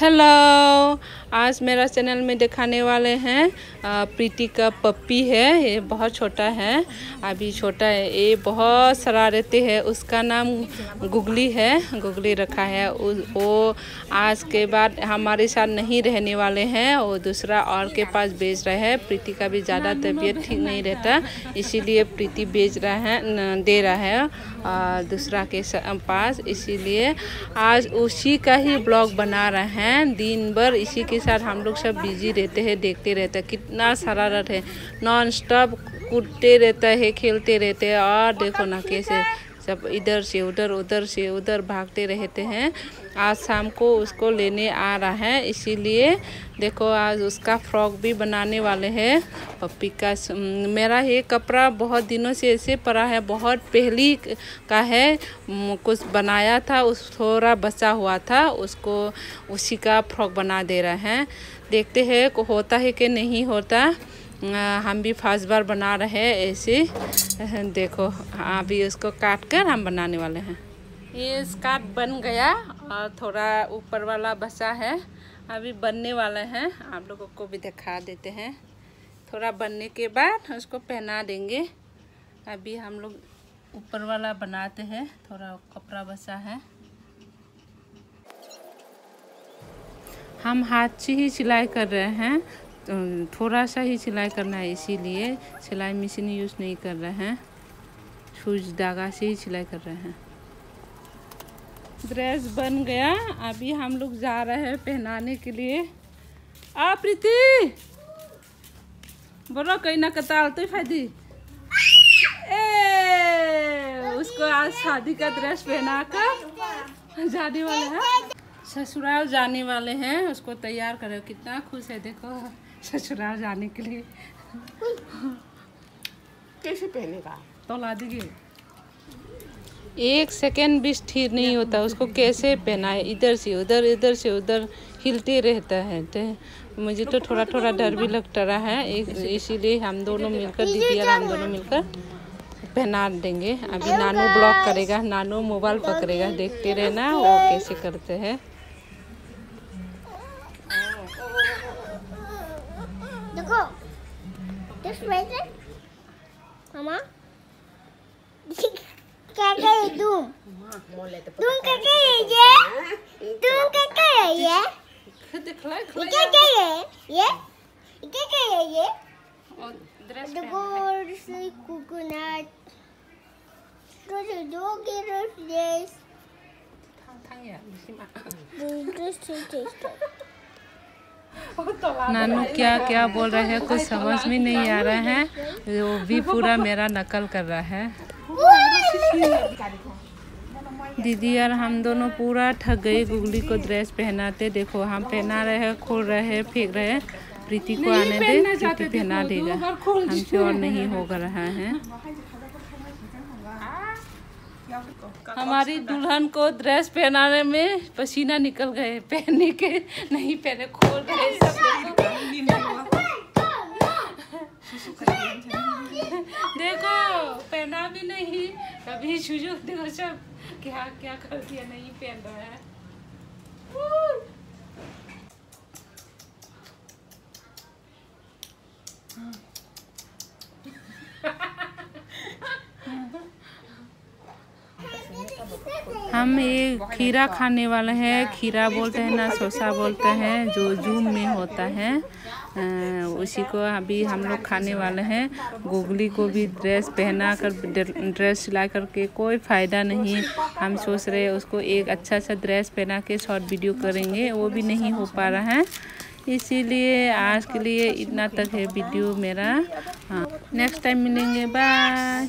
Hello आज मेरा channel में दिखाने वाले हैं प्रीति का पप्पी है, ये बहुत छोटा है, अभी छोटा है, ये बहुत शरारती है, उसका नाम गुगली है, गुगली रखा है वो आज के बाद हमारे साथ नहीं रहने वाले हैं, वो दूसरा और के पास बेच रहे हैं, प्रीति का भी ज़्यादा तबीयत ठीक नहीं रहता, इसीलिए प्रीति बेच रहा है दे रहा है। दूसरा के पास। इसीलिए आज उसी का ही ब्लॉग बना रहे हैं। दिन भर इसी के साथ हम लोग सब बिज़ी रहते हैं, देखते रहते हैं। कितना शरारत है। नॉन स्टॉप कूदते रहता है, खेलते रहते हैं। और देखो ना कैसे सब इधर से, उधर उधर से, उधर भागते रहते हैं। आज शाम को उसको लेने आ रहा है, इसीलिए देखो आज उसका फ्रॉक भी बनाने वाले हैं। पप्पी का मेरा ये कपड़ा बहुत दिनों से ऐसे पड़ा है, बहुत पहली का है कुछ बनाया था, उस थोड़ा बचा हुआ था, उसको, उसी का फ्रॉक बना दे रहा है। देखते हैं, होता है कि नहीं होता। हम भी फ़र्स्ट बार बना रहे हैं ऐसे। देखो, अभी उसको काट कर हम बनाने वाले हैं। ये स्कार्ट बन गया और थोड़ा ऊपर वाला बसा है। अभी बनने वाले हैं। आप लोगों को भी दिखा देते हैं। थोड़ा बनने के बाद उसको पहना देंगे। अभी हम लोग ऊपर वाला बनाते हैं। थोड़ा कपड़ा बसा है। हम हाथ से ही सिलाई कर रहे हैं। थोड़ा सा ही सिलाई करना है, इसीलिए सिलाई मशीन यूज़ नहीं कर रहे हैं। सूज धागा से ही सिलाई कर रहे हैं। ड्रेस बन गया। अभी हम लोग जा रहे हैं पहनाने के लिए। आ, प्रीति! बोलो, कहीं ना कताल तो फायदी। ए, उसको आज शादी का ड्रेस पहना कर जाने वाले हैं। ससुराल जाने वाले हैं। उसको तैयार करो। कितना खुश है, देखो। ससुराल जाने के लिए। कैसे पहनेगा तो ला दीजिए। एक सेकेंड भी स्थिर नहीं होता उसको कैसे पहनाए? इधर से उधर इधर से उधर हिलते रहता है तो मुझे तो थोड़ा थोड़ा डर भी लगता रहा है इसीलिए हम दोनों मिलकर दीदी और हम दोनों मिलकर पहना देंगे। अभी नानू ब्लॉक करेगा नानू मोबाइल पकड़ेगा देखते रहना वो कैसे करते हैं। देखो just wait it mama क्या करे तुम तुम क्या करे ये तुम क्या करे ये दिखला क्या करे ये क्या करे ये देखो से coconut Terus itu kira yes. Thang thang ya, mesti mak. Terus taste. नानू क्या क्या बोल रहे हैं? कुछ समझ में नहीं आ रहा है। वो भी पूरा मेरा नकल कर रहा है। दीदी यार हम दोनों पूरा ठग गए। गुगली को ड्रेस पहनाते देखो। हम पहना रहे हैं खोल रहे हैं फेंक रहे हैं। प्रीति को आने दे प्रीति पहना देगा हमसे और नहीं होगा रहा है। हमारी दुल्हन को ड्रेस पहनाने में पसीना निकल गए पहने के नहीं पहने खोल गए सब देखो पहना भी नहीं कभी शुजू देखो सब क्या क्या कर दिया नहीं पहन रहा है। हम ये खीरा खाने वाले हैं। खीरा बोलते हैं ना सोसा बोलते हैं, जो जूम में होता है। उसी को अभी हम लोग खाने वाले हैं। गुगली को भी ड्रेस पहना कर ड्रेस सिला करके कोई फ़ायदा नहीं। हम सोच रहे उसको एक अच्छा सा ड्रेस पहना के शॉर्ट वीडियो करेंगे। वो भी नहीं हो पा रहा है। इसीलिए आज के लिए इतना तक है वीडियो मेरा। हाँ। नेक्स्ट टाइम मिलेंगे। बाय।